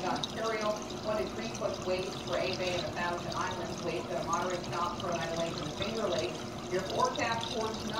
Ontario. One to three foot waves for A Bay and the Thousand Islands. Waves at a moderate chop for Oneida Lake and the Finger Lakes. Your forecast for tonight.